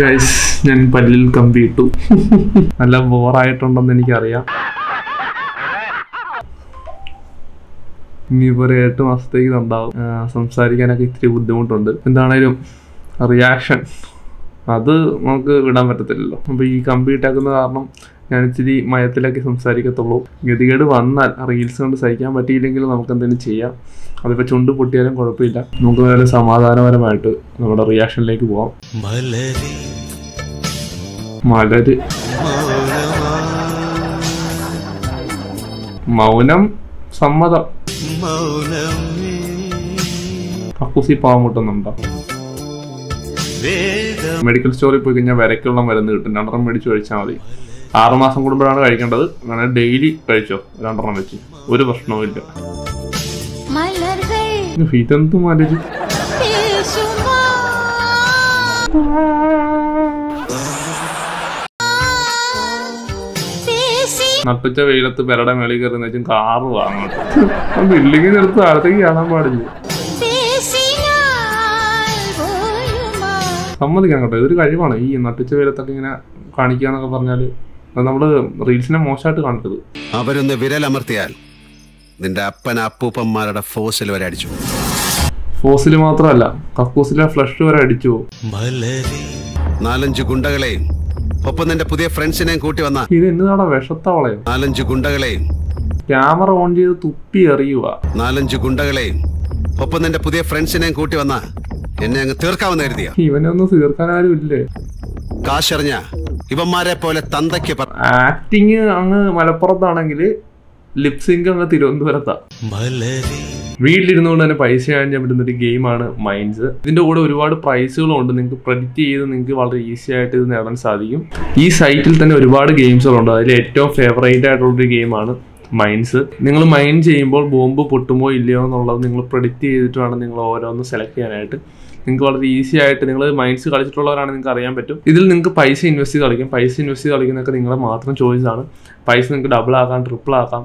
Guys ഞാൻ പല്ലിൽ കമ്പിയിട്ടു. നല്ല ബോറായിട്ടുണ്ടെന്ന് എനിക്കറിയാം. ഇനി ഒരു എട്ട് മാസത്തേക്ക് ഉണ്ടാവും സംസാരിക്കാനൊക്കെ ഇത്തിരി ബുദ്ധിമുട്ടുണ്ട്. എന്താണേലും റിയാക്ഷൻ അത് നമുക്ക് വിടാൻ പറ്റത്തില്ലല്ലോ. അപ്പൊ ഈ കമ്പി ഇട്ടാക്കുന്ന കാരണം ഞാൻ ഇച്ചിരി മയത്തിലൊക്കെ സംസാരിക്കത്തുള്ളൂ. ഗതികേട് വന്നാൽ റീൽസ് കൊണ്ട് സഹിക്കാൻ പറ്റിയില്ലെങ്കിൽ നമുക്ക് എന്തെങ്കിലും ചെയ്യാം. അതിപ്പോ ചുണ്ട് പൊട്ടിയാലും കുഴപ്പമില്ല. നമുക്ക് വളരെ സമാധാനപരമായിട്ട് നമ്മുടെ റിയാക്ഷനിലേക്ക് പോവാം. മലരി. മൗനം സമ്മതം. കക്കൂസി പാവം മുട്ടുന്നുണ്ടോ? മെഡിക്കൽ സ്റ്റോറിൽ പോയി കഴിഞ്ഞാൽ വിരക്കുള്ള മരുന്ന് കിട്ടും. രണ്ടെണ്ണം മേടിച്ചു കഴിച്ചാൽ മതി. ആറുമാസം കൂടുമ്പോഴാണ് കഴിക്കേണ്ടത്. അങ്ങനെ ഡെയിലി കഴിച്ചോ? രണ്ടെണ്ണം വെച്ച്. ഒരു പ്രശ്നവും ഇല്ല. നട്ടുച്ച വെയിലത്ത് പെരടെ മേളിൽ കയറുന്ന വെച്ചും കാറ് വാങ്ങണം. ബിൽഡിങ്ങിനടുത്ത് ആഴത്തേക്ക് കാണാൻ പാടില്ല. സമ്മതിക്കണം കേട്ടോ. ഇതൊരു കഴിവാണ്. ഈ നട്ടിച്ച വെയിലത്തൊക്കെ ഇങ്ങനെ കാണിക്കുക എന്നൊക്കെ പറഞ്ഞാൽ അത് നമ്മൾ റീൽസിനെ മോശമായിട്ട് കാണരുത്. അവരൊന്ന് വിരലമർത്തിയാൽ നിന്റെ അപ്പൻ അപ്പൂപ്പന്മാരുടെ ഫോസിൽ വരെ അടിച്ചു ഫോസിൽ മാത്രമല്ല കക്കൂസിലെ ഫ്ലഷ് വരെ അടിച്ചു നാലഞ്ച് ഗുണ്ടകളെയും ഒപ്പം നിന്റെ പുതിയ ഫ്രണ്ട്സിനെയും കൂട്ടി വന്ന ഇത് എന്നതാടാ വിഷത്തവളയോ നാലഞ്ച് ഗുണ്ടകളെയും ക്യാമറ ഓൺ ചെയ്ത് തുപ്പി എറിയുക. നാലഞ്ച് ഗുണ്ടകളെയും ഒപ്പം നിന്റെ പുതിയ ഫ്രണ്ട്സിനെയും കൂട്ടി വന്ന എന്നെ അങ്ങ് തീർക്കാമെന്ന് കരുതിയ? ഇവനൊന്നും തീർക്കാൻ ആരും ഇല്ലേ? കാശെറിഞ്ഞ ഇവന്മാരെ പോലെ തന്തയ്ക്ക് ആക്ടിങ് അങ്ങ് മലപ്പുറത്താണെങ്കിൽ ലിപ്സിംഗ് അങ്ങ് തിരുവനന്തപുരത്താ. വീട്ടിലിരുന്നുകൊണ്ട് തന്നെ പൈസ കഴിഞ്ഞാൽ പറ്റുന്ന ഒരു ഗെയിമാണ് മൈൻഡ്സ് ഇതിന്റെ കൂടെ ഒരുപാട് പ്രൈസുകളുണ്ട് നിങ്ങൾക്ക് പ്രെഡിക്റ്റ് ചെയ്ത് നിങ്ങൾക്ക് വളരെ ഈസി ആയിട്ട് ഇത് നേടാൻ സാധിക്കും. ഈ സൈറ്റിൽ തന്നെ ഒരുപാട് ഗെയിംസുകളുണ്ട് അതിൽ ഏറ്റവും ഫേവറേറ്റ് ആയിട്ടുള്ള ഒരു ഗെയിമാണ് മൈൻഡ്സ് നിങ്ങൾ മൈൻഡ് ചെയ്യുമ്പോൾ ബോംബ് പൊട്ടുമോ ഇല്ലയോ എന്നുള്ളത് നിങ്ങൾ പ്രെഡിക്റ്റ് ചെയ്തിട്ട് വേണം നിങ്ങൾ ഓരോന്ന് സെലക്ട് ചെയ്യാനായിട്ട്. നിങ്ങൾക്ക് വളരെ ഈസി ആയിട്ട് നിങ്ങൾ മൈൻഡ്സ് കളിച്ചിട്ടുള്ളവരാണ് നിങ്ങൾക്ക് അറിയാൻ പറ്റും. ഇതിൽ നിങ്ങൾക്ക് പൈസ ഇൻവെസ്റ്റ് ചെയ്ത് കളിക്കും. പൈസ ഇൻവെസ്റ്റ് ചെയ്ത് കളിക്കുന്നതൊക്കെ നിങ്ങളുടെ മാത്രം ചോയ്സാണ് പൈസ നിങ്ങൾക്ക് ഡബിൾ ആക്കാം ട്രിപ്പിൾ ആക്കാം.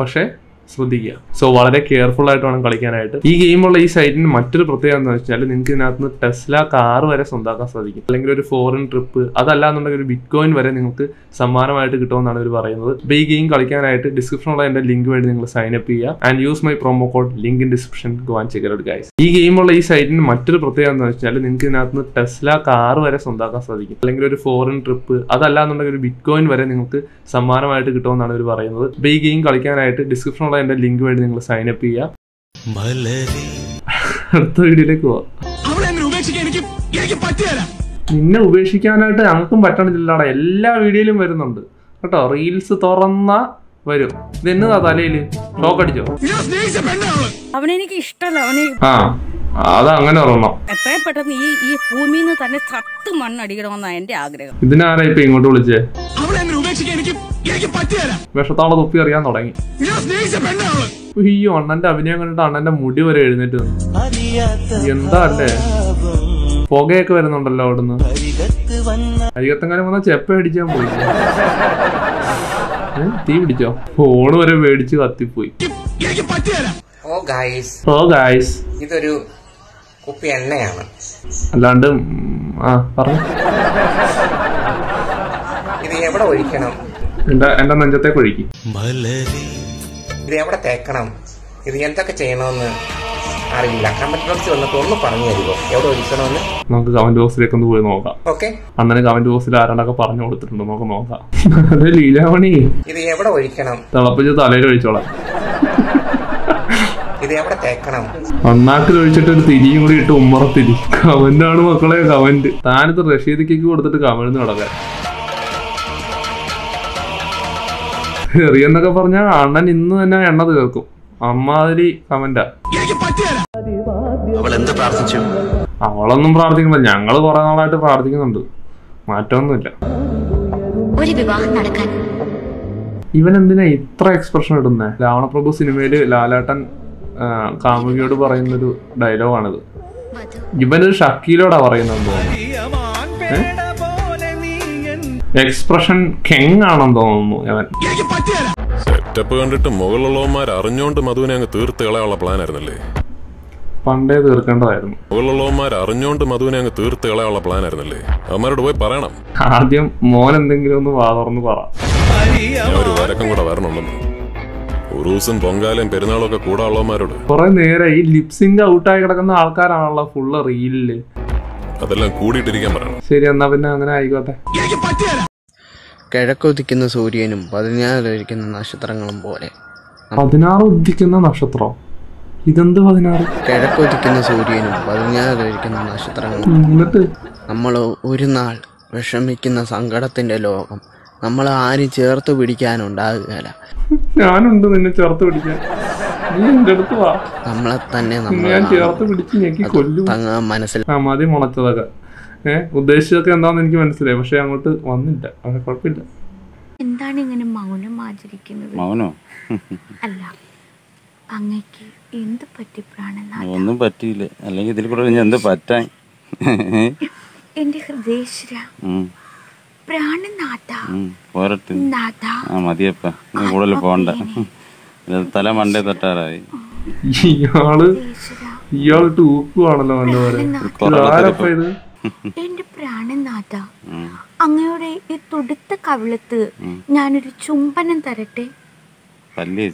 പക്ഷേ ശ്രദ്ധിക്കുക. സോ വളരെ കെയർഫുൾ ആയിട്ട് വേണം കളിക്കാനായിട്ട്. ഈ ഗെയിമുള്ള ഈ സൈറ്റിന് മറ്റൊരു പ്രത്യേകത എന്ന് വെച്ചാൽ നിങ്ങൾക്ക് ഇതിനകത്ത് നിന്ന് ടെസ്ല കാർ വരെ സ്വന്തമാക്കാൻ സാധിക്കും അല്ലെങ്കിൽ ഒരു ഫോറിൻ ട്രിപ്പ് അതല്ല എന്നുണ്ടെങ്കിൽ ഒരു ബിറ്റ് കോയിൻ വരെ നിങ്ങൾക്ക് സമ്മാനമായിട്ട് കിട്ടുമെന്നാണ് ഇവർ പറയുന്നത്. അപ്പോൾ ഈ ഗെയിം കളിക്കാനായിട്ട് ഡിസ്ക്രിപ്ഷനുള്ള എന്റെ ലിങ്ക് വേണ്ടി നിങ്ങൾ സൈൻ അപ്പ് ചെയ്യുക. And use my promo code link in description go and check out guys ഈ ഗെയിമുള്ള ഈ സൈറ്റിന് മറ്റൊരു പ്രത്യേകത എന്ന് വെച്ചാൽ നിങ്ങൾക്ക് ഇതിനകത്ത് നിന്ന് ടെസ്ല കാർ വരെ സ്വന്തമാക്കാൻ സാധിക്കും അല്ലെങ്കിൽ ഒരു ഫോറിൻ ട്രിപ്പ് അതല്ല എന്നുണ്ടെങ്കിൽ ഒരു ബിറ്റ് കോയിൻ വരെ നിങ്ങൾക്ക് സമ്മാനമായിട്ട് കിട്ടുമെന്നാണ് ഇവർ പറയുന്നത്. അപ്പോൾ ഈ ഗെയിം കളിക്കാനായിട്ട് ഡിസ്ക്രിപ്ഷനുള്ള എന്റെ ലിങ്ക് വഴി നിങ്ങൾ സൈൻ അപ്പ് ചെയ്യുക അടുത്ത വീഡിയോയിലേക്ക് പോവാം. അവളെ ഉപേക്ഷിക്കാൻ എനിക്ക് എനിക്ക് പറ്റിയല്ല നിന്നെ ഉപേക്ഷിക്കാനായിട്ട് ഞങ്ങൾക്കും പറ്റണില്ലടാ. എല്ലാ വീഡിയോയിലും വരുന്നുണ്ട്. കേട്ടോ റീൽസ് തുറന്ന വരും. ഇത് എന്നതാ തലയിൽ ഷോക്ക് അടിച്ചോ ഞാൻ സ്നേഹിച്ച പെണ്ണാവൾ അവനെനിക്ക് ഇഷ്ടമല്ല അവന് ആ. അത് അങ്ങനെ ഒരെണ്ണം. എത്രയും പെട്ടെന്ന് ഈ ഈ ഭൂമിയിൽ നിന്ന് തന്നെ ചത്ത് മണ്ണടിക്കണമെന്നാണ് എന്റെ ആഗ്രഹം. ഇതിനാരാ ഇപ്പൊ ഇങ്ങോട്ട് വിളിച്ചേ? അവളെ എന്നെ എനിക്ക് എനിക്ക് പറ്റിയല്ല. വിഷത്താളെ തുപ്പി അറിയാൻ തുടങ്ങി. അയ്യോ അണ്ണന്റെ അഭിനയം കണ്ടിട്ട് അണ്ണന്റെ മുടി വരെ എഴുന്നേറ്റ്. എന്താ അല്ലേ? പുകയൊക്കെ വരുന്നുണ്ടല്ലോ അവിടുന്ന്. അരികത്തെങ്ങാനും വന്നാൽ ചെപ്പ അടിച്ചാൻ പോയി? തീ പിടിച്ചോ? ഫോണ് വരെ മേടിച്ച് കത്തിപ്പോയി. ഓ ഗായ്സ് ഓ ഗായ്സ് ഇതൊരു കുപ്പി എണ്ണയാണ്. അല്ലാണ്ട് ആ പറഞ്ഞു. ഇത് എവിടെ ഒഴിക്കണം? എന്റെ എന്റെ നെഞ്ചത്തേക്ക് ഒഴുക്കി. മലരി. ഇത് എവിടെ തേക്കണം? ഇത് എന്തൊക്കെ ചെയ്യണമെന്ന് അറിയില്ല. കമന്റ് ബോക്സിൽ വന്നിട്ട് ഒന്ന് പറഞ്ഞു തരുമോ എവിടെ ഒഴിക്കണമെന്ന്? നമുക്ക് കമന്റ് ബോക്സിലേക്ക് ഒന്ന് പോയി നോക്കാം. ഓക്കെ. അങ്ങനെ കമന്റ് ബോക്സിൽ ആരാണ്ടൊക്കെ പറഞ്ഞു കൊടുത്തിട്ടുണ്ട്? നമുക്ക് നോക്കാം. അതെ ലീലാമണി. ഇത് എവിടെ ഒഴിക്കണം? തിളപ്പിച്ച് തലയിൽ ഒഴിച്ചോളാം. ഇത് എവിടെ തേക്കണം? ഒന്നാക്കി ഒഴിച്ചിട്ട് ഒരു തിരിയും കൂടി ഇട്ട് ഉമ്മറത്തിരി. കമന്റാണ് മക്കളെ കമന്റ്. താനത്ത് റഷീദിക്ക് കൊടുത്തിട്ട് കമഴ്ന്ന് കിടക്കാൻ എറിയെന്നൊക്കെ പറഞ്ഞാൽ അണ്ണൻ ഇന്ന് തന്നെ എണ്ണ തീർക്കും. അമ്മാതിരി കമന്റാ. അവൾ എന്ത് പ്രാർത്ഥിച്ചു? അവളൊന്നും പ്രാർത്ഥിക്കണില്ല ഞങ്ങൾ കുറെ നാളായിട്ട് പ്രാർത്ഥിക്കുന്നുണ്ട്. മാറ്റമൊന്നുമില്ല. ഒരു വിവാഹം നടക്കാൻ. ഇവൻ എന്തിനാ ഇത്ര എക്സ്പ്രഷൻ ഇടുന്നേ? രാവണപ്രഭു സിനിമയിൽ ലാലേട്ടൻ കാമുകിയോട് പറയുന്നൊരു ഡയലോഗാണിത്. ഇവനൊരു ഷക്കീലോടാ പറയുന്നത് എക്സ്പ്രഷൻ കെങ് ആണെന്ന് തോന്നുന്നു അവൻ. സെറ്റപ്പ് കണ്ടിട്ട് മുകളിലുള്ളവന്മാർ അറിഞ്ഞോണ്ട് മധുവിനെ അങ്ങ് തീർത്ത് കളയാനുള്ള പ്ലാൻ ആയിരുന്നല്ലേ പണ്ടേ തീർക്കേണ്ടതായിരുന്നു. മുകളിലുള്ളവന്മാർ അറിഞ്ഞോണ്ട് മധുവിനെ അങ്ങ് തീർത്ത് കളയാനുള്ള പ്ലാൻ ആയിരുന്നല്ലേ അവന്മാരോട് പോയി പറയണം. ആദ്യം മോൻ എന്തെങ്കിലും ഒന്ന് വാതർന്ന് പറ. ഒരു വരക്കം കൂടെ വരണുണ്ടെന്ന് ദിവസം പൊങ്കാലയും പെരുന്നാളും ഒക്കെ കൂടെ ഉള്ളവന്മാരോട്. കുറെ നേരം ഈ ലിപ്സിംഗ് ഔട്ടായി കിടക്കുന്ന ആൾക്കാരാണല്ലോ ഫുള്ള് റീലിൽ അതെല്ലാം കൂടിയിട്ടിരിക്കാൻ പറയണം. ശരി എന്നാ പിന്നെ അങ്ങനെ ആയിക്കോട്ടെ. കിഴക്കുദിക്കുന്ന സൂര്യനും പതിനാലിരിക്കുന്ന നക്ഷത്രങ്ങളും പോലെ. പതിനാറ് ഉദിക്കുന്ന നക്ഷത്രം. ഇതെന്ത് പതിനാറ്? കിഴക്കുദിക്കുന്ന സൂര്യനും പതിനാലിരിക്കുന്ന നക്ഷത്രങ്ങളും എന്നിട്ട്? നമ്മൾ ഒരു നാൾ വിഷമിക്കുന്ന സങ്കടത്തിന്റെ ലോകം. നമ്മൾ ആരും ചേർത്ത് പിടിക്കാനുണ്ടാകുകയില്ല. ഞാനുണ്ട് നിന്നെ ചേർത്ത് പിടിക്കാൻ. നീ എന്റെ അടുത്ത് വാ. നമ്മളെ തന്നെ നമ്മൾ ഞാൻ ചേർത്ത് പിടിച്ച് ഞെക്കി കൊല്ലും. തങ്ങാൻ മനസ്സിൽ. ആ മതി മുളച്ചതൊക്കെ. ഏഹ് ഉദ്ദേശിച്ചതൊക്കെ എന്താന്ന് എനിക്ക് മനസ്സിലായി. പക്ഷെ അങ്ങോട്ട് വന്നില്ല. അങ്ങനെ കുഴപ്പമില്ല. എന്താണ് ഇങ്ങനെ മൗനം ആചരിക്കുന്നത്? മൗനോ? അല്ല അങ്ങക്ക് എന്ത് പറ്റി ഒന്നും പറ്റിയില്ല. അല്ലെങ്കിൽ ഇതിൽ കൂടെ എന്ത് പറ്റാൻ? എന്റെ ഉം, പോരട്ടെ. ആ മതിയപ്പ. നീ കൂടുതൽ പോണ്ട തല മണ്ടേ തട്ടാറായി. ഇയാൾ ഇയാൾ ടൂക്കുവാണല്ലോ നല്ല പോലെ ഇതാരപ്പ എന്റെ പ്രാണനാഥ അങ്ങയുടെ ഈ തുടുത്ത കവിളത്ത് ഞാനൊരു ചുംബനം തരട്ടെ? പല്ലി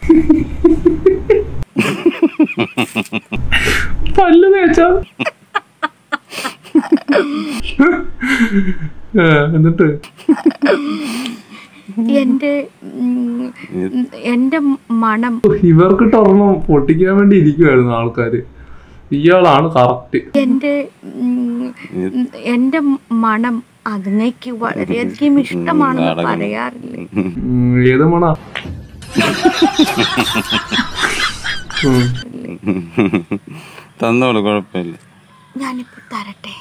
പല്ല് തേച്ചാ? എന്നിട്ട്? എന്റെ എന്റെ മണം. ഇവർക്ക് ടർണം പൊട്ടിക്കാൻ വേണ്ടി ഇരിക്കുവായിരുന്നു ആൾക്കാര്. ഇയാളാണ് കറക്റ്റ് എന്റെ എന്റെ മണം അങ്ങയ്ക്ക് വളരെയധികം ഇഷ്ടമാണെന്ന് പറയാറില്ലേ? ഏത് മണ? തന്നോളൂ കുഴപ്പമില്ല. ഞാനിപ്പോ തരട്ടെ.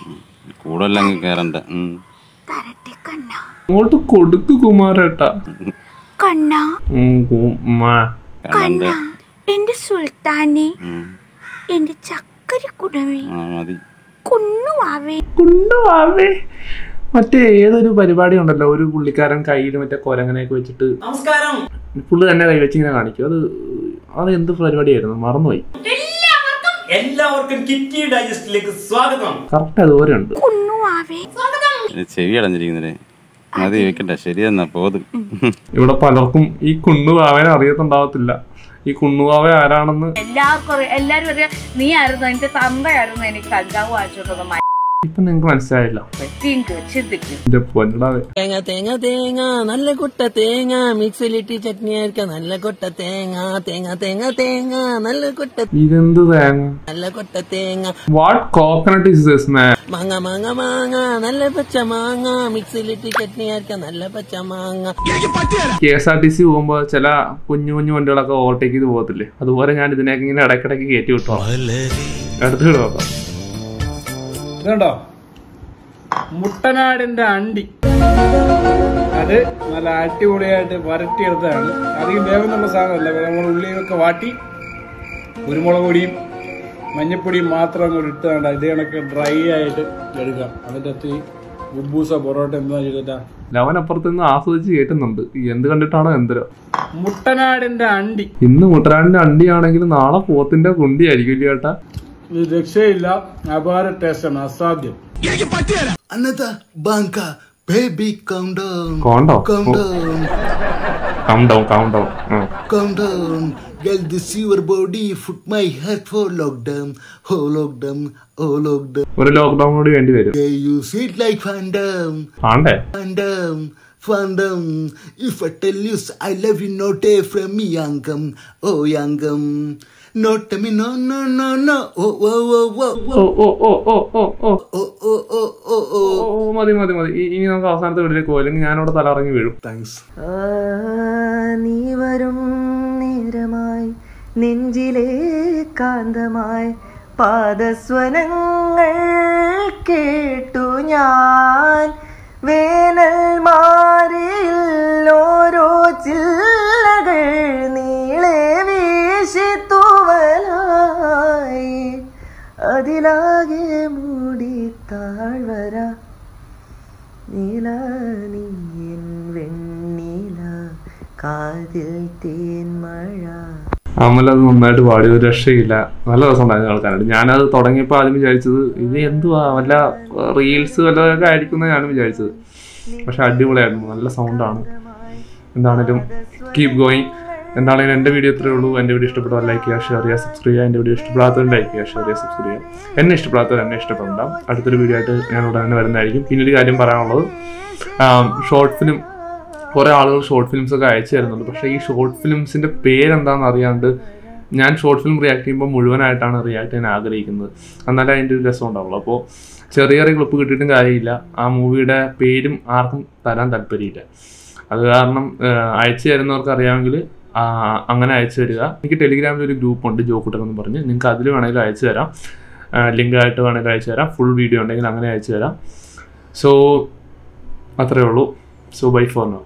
തരട്ടെ കണ്ണ. അങ്ങോട്ട് കൊടുക്ക് കുമാരേട്ടാ. കണ്ണ. കണ്ണ. എന്റെ സുൽത്താനെ. എന്റെ ചക്കര കുടവേ. ആ മതി. കുണ്ണുവാവേ കുണ്ടുവാവേ മറ്റേ ഏതൊരു പരിപാടി ഉണ്ടല്ലോ ഒരു പുള്ളിക്കാരൻ കയ്യിൽ മറ്റേ കൊരങ്ങനെയൊക്കെ വെച്ചിട്ട്. നമസ്കാരം. പുള്ളി തന്നെ കൈ വെച്ച് ഇങ്ങനെ കാണിക്കും. അത് അത് എന്ത് പരിപാടിയായിരുന്നു? മറന്നുപോയി. എല്ലാവർക്കും കിറ്റി ഡൈജസ്റ്റിലേക്ക് സ്വാഗതം. കറക്റ്റ് അതുപോലെ ഉണ്ട് കുണ്ണുവാവേ ഇത് ചെവി അടഞ്ഞിരിക്കുന്നേ. അത് വെക്കട്ടെ ശരിയെന്നാ പോത്. ഇവിടെ പലർക്കും ഈ കുണ്ണുവാവനെ അറിയത്തുണ്ടാവത്തില്ല. ഈ കുണ്ണുവാവ ആരാണെന്ന്? എല്ലാവർക്കും എല്ലാരും അറിയാം. നീ ആയിരുന്നു എന്റെ തന്തയായിരുന്നു എനിക്ക് കഞ്ചാവ് വാങ്ങിച്ചോണ്ടത് ഇപ്പൊ നിങ്ങക്ക് മനസ്സിലായില്ല. തേങ്ങ തേങ്ങ തേങ്ങ നല്ല കൊട്ട തേങ്ങ. മിക്സിലിട്ട് ചട്നി ആയിരിക്കാം. നല്ല കൊട്ട തേങ്ങ തേങ്ങ തേങ്ങ തേങ്ങ. നല്ല കൊട്ട ഇതെന്ത് തേങ്ങ? നല്ല കൊട്ട തേങ്ങ. വാട്ട് കോക്കനട്ട് ഇസ് ദിസ് മാങ്ങ മാങ്ങ മാങ്ങ. നല്ല പച്ച മാങ്ങ. മിക്സിലിട്ട് ചട്നി ആയിരിക്കാം. നല്ല പച്ച മാങ്ങ. K S R T C പോകുമ്പോ ചില കുഞ്ഞു കുഞ്ഞു വണ്ടികളൊക്കെ ഓവർടേക്ക് ചെയ്ത് പോകത്തില്ലേ? അതുപോലെ ഞാൻ ഇതിനൊക്കെ ഇങ്ങനെ ഇടയ്ക്കിടയ്ക്ക് കയറ്റി വിട്ടോ അടുത്ത് നോക്കാം ഇതുണ്ടോ മുട്ടനാടിന്റെ അണ്ടി. അത് നല്ല അടിപൊളിയായിട്ട് വരട്ടിയെടുത്തതാണ്. അധികം വേവുന്നുള്ള സാധനമല്ല. നമ്മൾ ഉള്ളിയൊക്കെ വാട്ടി കുരുമുളക് പൊടിയും മഞ്ഞപ്പൊടിയും മാത്രം അങ്ങോട്ട് ഇട്ടതാണ് ഇത് കണക്ക് ഡ്രൈ ആയിട്ട് എടുക്കാം അതിന്റെ അകത്ത് ഉബൂസ പൊറോട്ട എന്താ ചെയ്തിട്ടാ? ലവൻ അപ്പുറത്ത് നിന്ന് ആസ്വദിച്ച് കേട്ടുന്നുണ്ട് എന്ത് കണ്ടിട്ടാണോ എന്തരോ. മുട്ടനാടിന്റെ അണ്ടി. ഇന്ന് മുട്ടനാടിന്റെ അണ്ടിയാണെങ്കിൽ നാളെ പോത്തിന്റെ കുണ്ടിയായിരിക്കും ആയിരിക്കും ചേട്ടാ ഇത് രക്ഷയില്ല അപാര ടെസ്റ്റ് ആണ് അസാധ്യം. എനിക്ക് പറ്റിയല്ല. അന്നത്തെ ബാങ്ക ബേബി ഓ യാങ്കം youngum. Not me, no, no, no, no. Oh, oh, oh, oh. oh Oh, oh, oh, oh, oh. മതി മതി മതി ഇനി നമുക്ക് അവസാനത്തെ വീട്ടിലേക്ക് പോകാം അല്ലെങ്കിൽ ഞാനവിടെ തലറങ്ങി വീഴും താങ്ക്സ് നീ വരും നേരമായി നെഞ്ചിലെ കാന്തമായി പാദസ്വനങ്ങൾ കേട്ടു ഞാൻ വേനൽ മാറിയിൽ ഓരോ ചില്ലകൾ അതിൽ അത് നന്നായിട്ട് പാടി ഒരു രക്ഷയില്ല. നല്ല രസം ഉണ്ടായിരുന്നു കേൾക്കാനായിട്ട്. ഞാനത് തുടങ്ങിയപ്പോൾ ആദ്യം വിചാരിച്ചത് ഇത് എന്തുവാ? വല്ല റീൽസ് വല്ലതൊക്കെ ആയിരിക്കും എന്നാണ് വിചാരിച്ചത്. പക്ഷെ അടിപൊളിയായിരുന്നു. നല്ല സൗണ്ടാണ് എന്താണേലും കീപ് ഗോയിങ് എന്താണെങ്കിലും എന്റെ വീഡിയോ ഇത്രയേ ഉള്ളൂ. എന്റെ വീഡിയോ ഇഷ്ടപ്പെട്ടാൽ ലൈക്ക് ചെയ്യുക ഷെയർ ചെയ്യുക സബ്സ്ക്രൈബ് ചെയ്യുക. എന്റെ വീഡിയോ ഇഷ്ടപ്പെടാത്തവർ ലൈക്ക് ചെയ്യുക ഷെയർ ചെയ്യുക സബ്സ്ക്രൈബ് ചെയ്യുക. എന്നെ ഇഷ്ടപ്പെടാത്തവർ എന്നെ ഇഷ്ടപ്പെടാം അടുത്തൊരു വീഡിയോ ആയിട്ട് ഞാൻ ഉടനെ വരുന്നതായിരിക്കും. പിന്നെ ഒരു കാര്യം പറയാനുള്ളത് ഷോർട്ട് ഫിലിം കുറേ ആളുകൾ ഷോർട്ട് ഫിലിംസ് ഒക്കെ അയച്ചു തരുന്നുണ്ട്. പക്ഷേ ഈ ഷോർട്ട് ഫിലിംസിന്റെ പേരെന്താണെന്ന് അറിയാണ്ട് ഞാൻ ഷോർട്ട് ഫിലിം റിയാക്ട് ചെയ്യുമ്പോൾ മുഴുവനായിട്ടാണ് റിയാക്ട് ചെയ്യാൻ ആഗ്രഹിക്കുന്നത്. എന്നാലേ അതിന്റെ ഒരു രസം ഉണ്ടാവുള്ളൂ. അപ്പോൾ ചെറിയ ചെറിയ ക്ലിപ്പ് കിട്ടിയിട്ടും കാര്യമില്ല. ആ മൂവിയുടെ പേരും ആർക്കും തരാൻ താല്പര്യമില്ല. അത് കാരണം അയച്ചു തരുന്നവർക്ക് അറിയാമെങ്കിൽ അങ്ങനെ അയച്ചു തരിക. എനിക്ക് ടെലിഗ്രാമിൽ ഒരു ഗ്രൂപ്പ് ഉണ്ട് ജോക്കുട്ടൻ എന്ന് പറഞ്ഞ്. നിങ്ങൾക്ക് അതിൽ വേണമെങ്കിലും അയച്ചു തരാം. ലിങ്ക് ആയിട്ട് വേണമെങ്കിലും അയച്ചു തരാം. ഫുൾ വീഡിയോ ഉണ്ടെങ്കിൽ അങ്ങനെ അയച്ചു തരാം. സോ അത്രയേ ഉള്ളൂ. So by for no